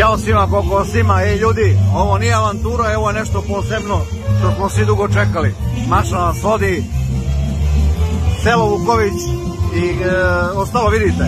Ćao svima, koliko svima, ej ljudi, ovo nije avantura, ovo je nešto posebno što smo svi dugo čekali. Maša nas vodi, selo Vuković i e, ostalo vidite.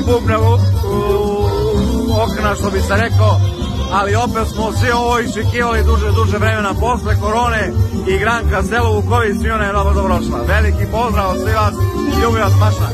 Pukle bubne u, u okna, što bi se rekao, ali opet smo svi ovo iščekivali duže, duže vremena posle korone i Granka selo Vuković, svi ona je dobro dobrošla. Veliki pozdrav od svi vas, ljubi vas Maša.